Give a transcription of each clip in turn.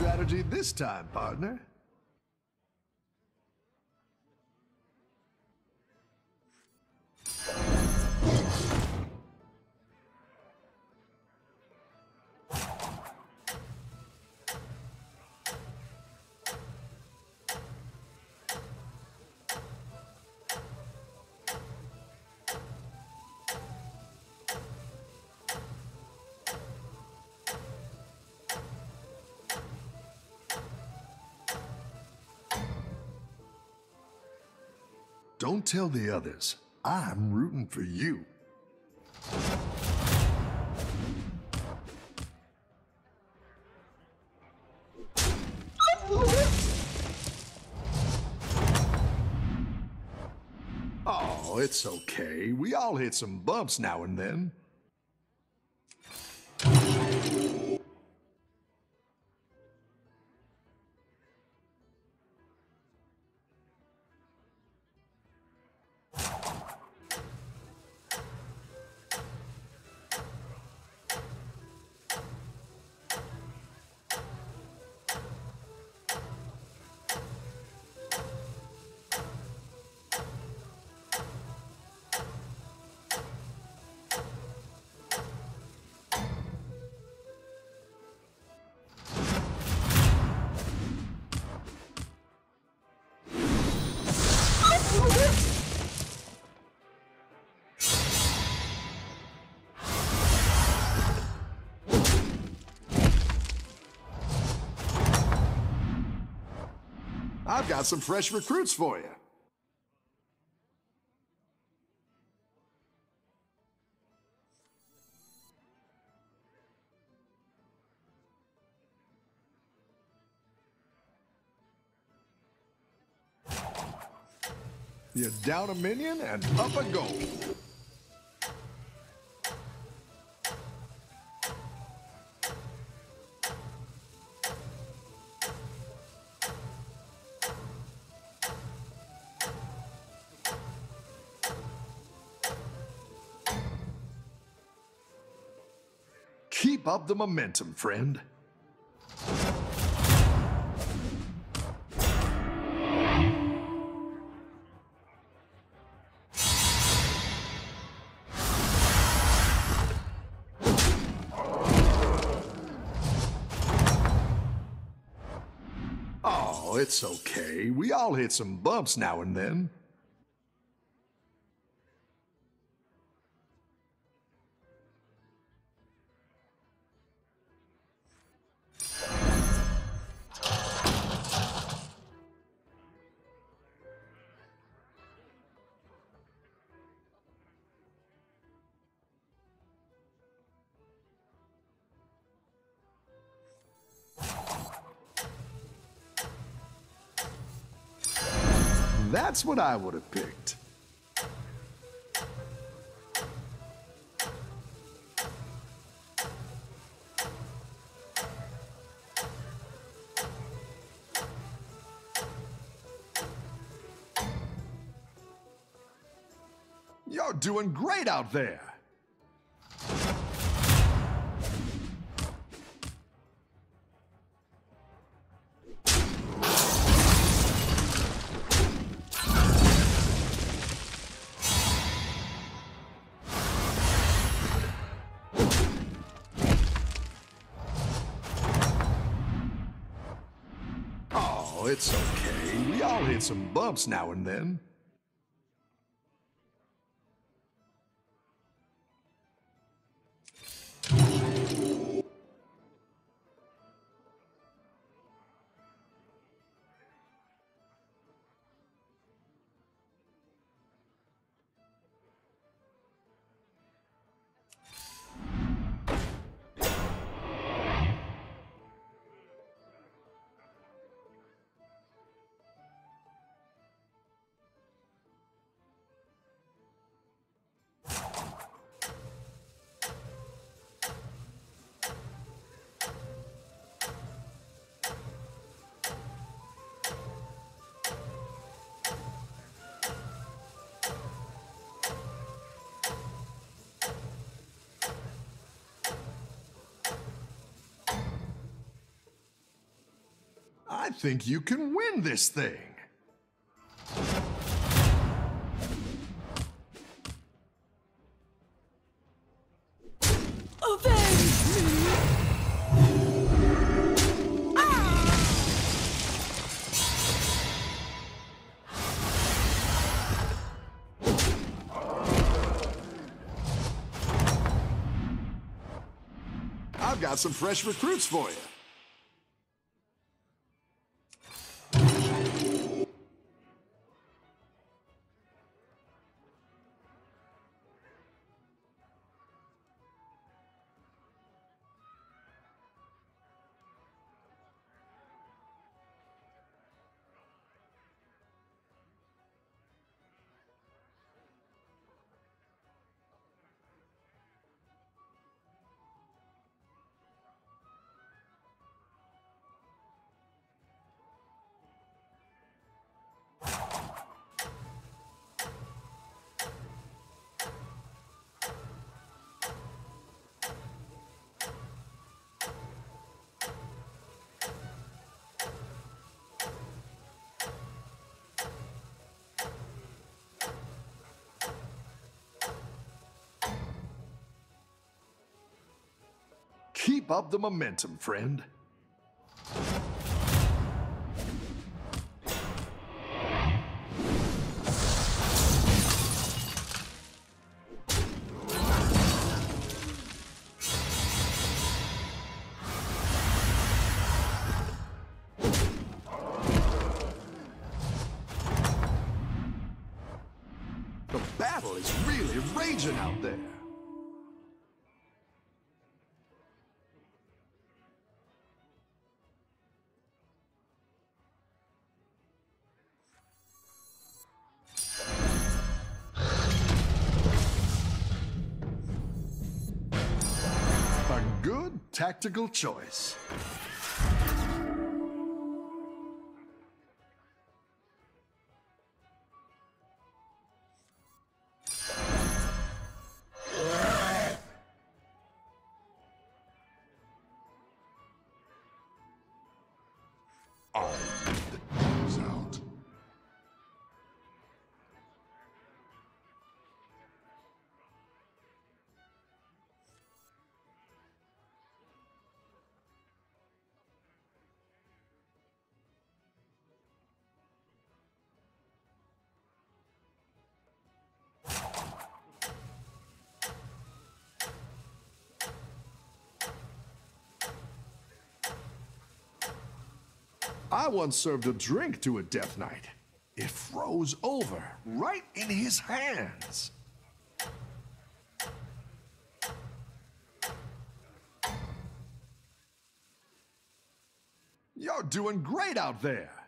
strategy this time, partner. Don't tell the others. I'm rooting for you. Oh, it's okay. We all hit some bumps now and then. Got some fresh recruits for you. You're down a minion and up a gold. Keep up the momentum, friend. Oh, it's okay. We all hit some bumps now and then. That's what I would have picked. You're doing great out there. Some bumps now and then. I think you can win this thing. I've got some fresh recruits for you. Up the momentum, friend. The battle is really raging out there. Tactical choice. I once served a drink to a Death Knight. It froze over right in his hands. You're doing great out there.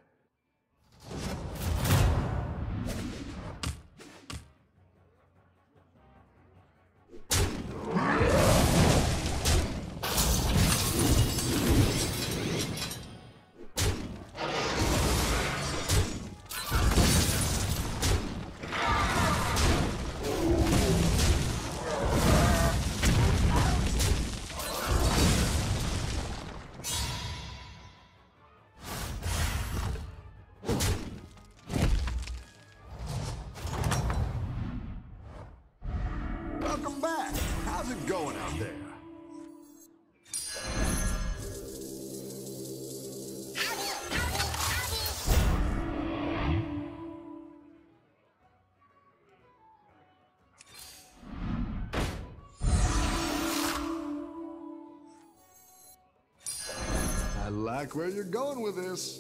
Like where you're going with this.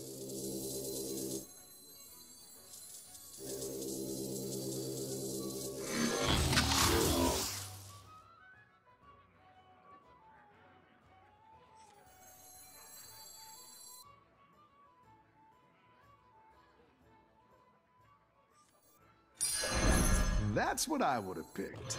That's what I would have picked.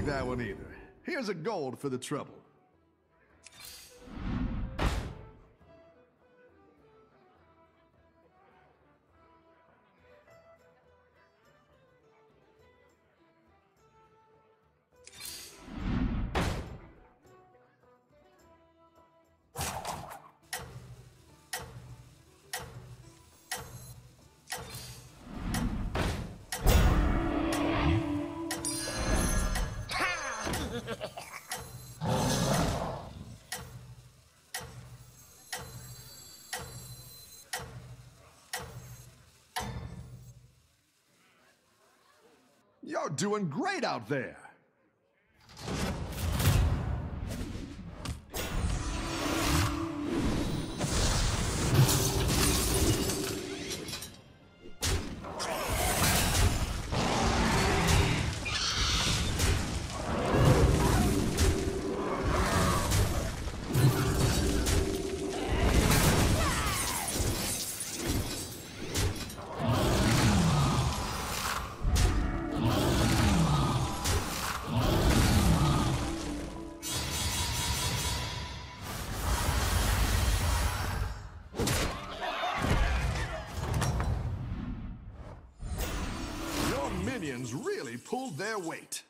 Like that one either. Here's a gold for the trouble. Doing great out there. Their weight.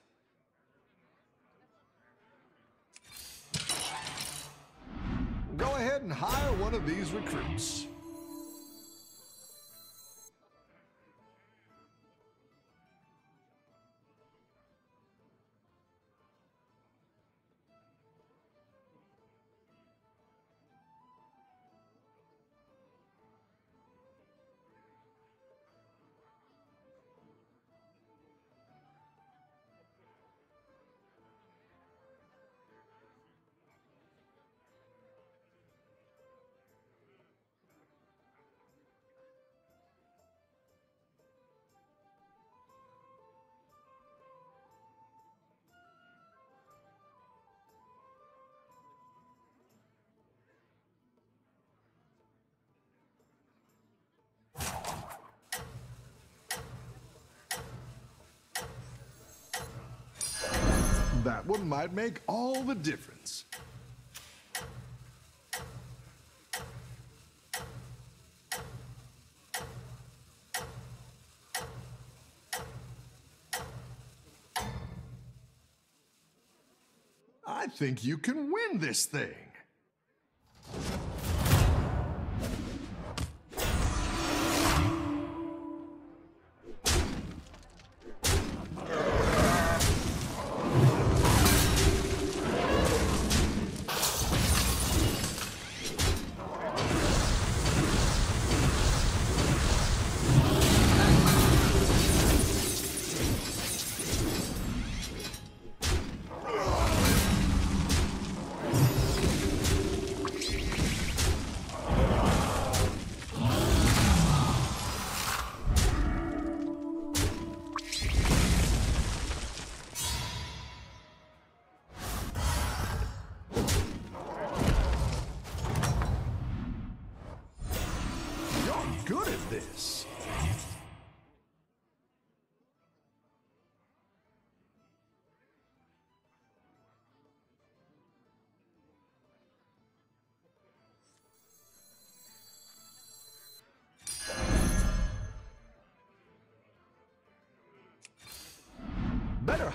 Go ahead and hire one of these recruits. That one might make all the difference. I think you can win this thing.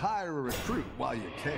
Hire a recruit while you can.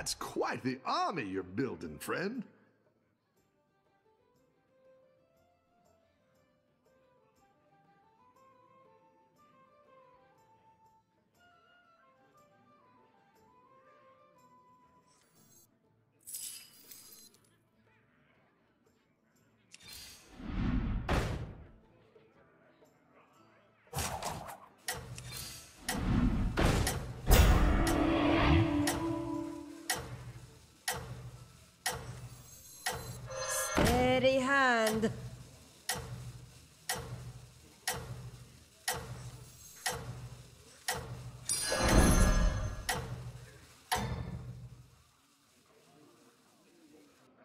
That's quite the army you're building, friend. Steady hand.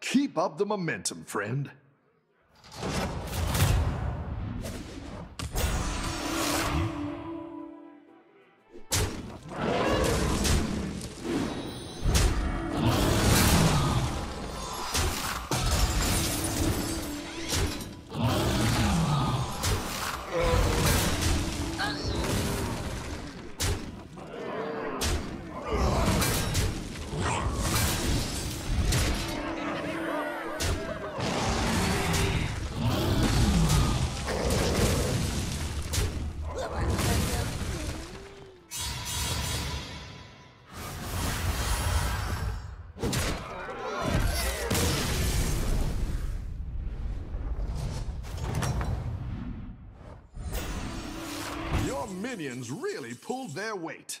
Keep up the momentum, friend. Minions really pulled their weight.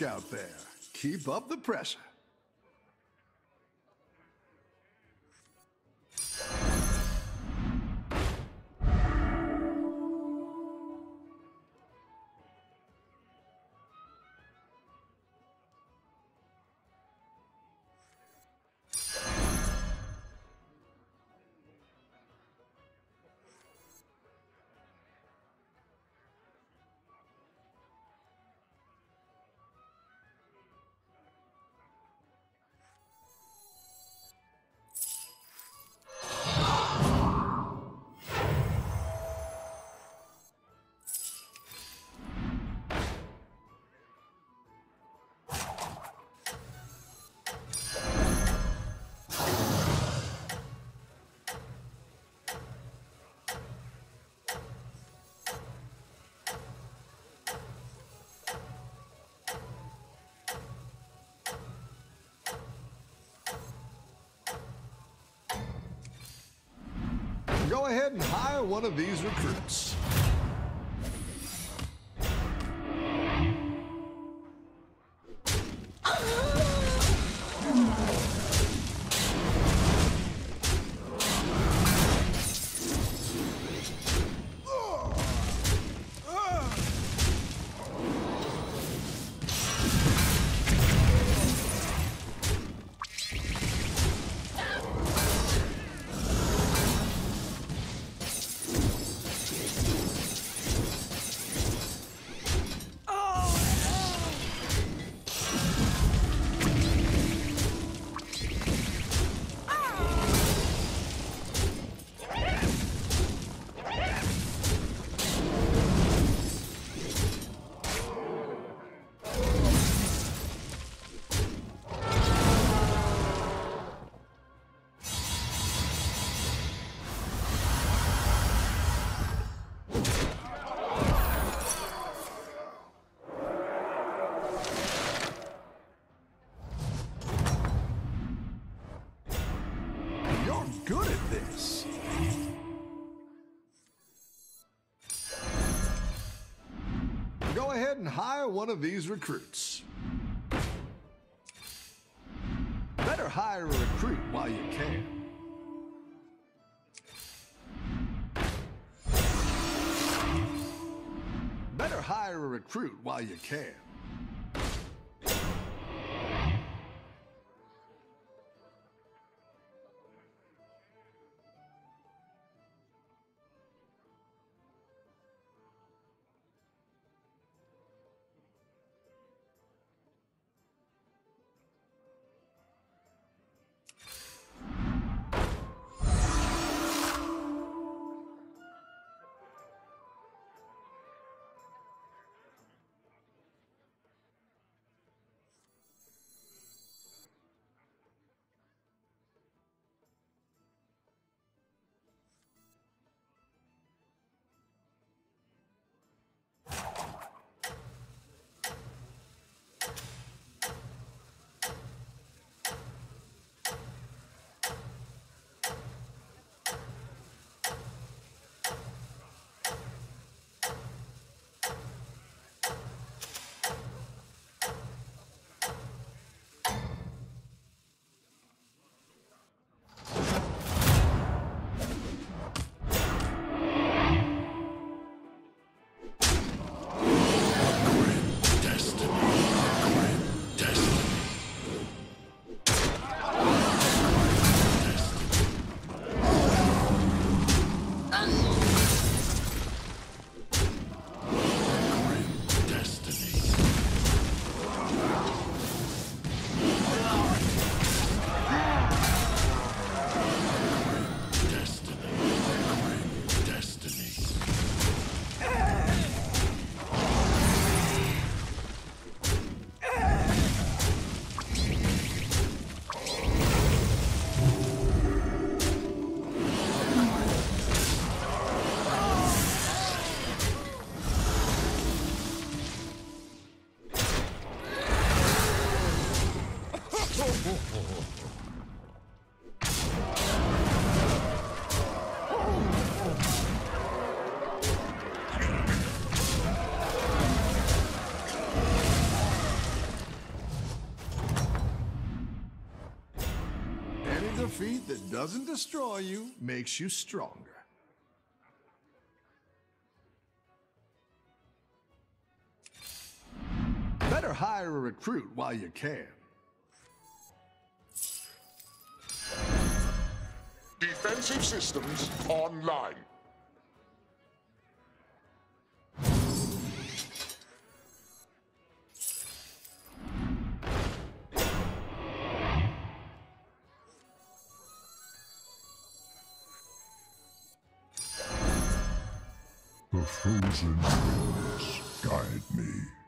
Work out there. Keep up the pressure. Go ahead and hire one of these recruits. Go ahead and hire one of these recruits. Better hire a recruit while you can. Better hire a recruit while you can. Defeat that doesn't destroy you makes you stronger. Better hire a recruit while you can. Defensive systems online. Frozen winds guide me.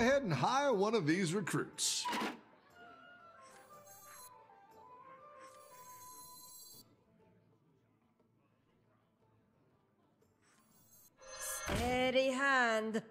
ahead and hire one of these recruits. Steady hand.